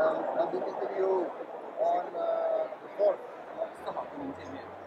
I'll on uh, the 4th.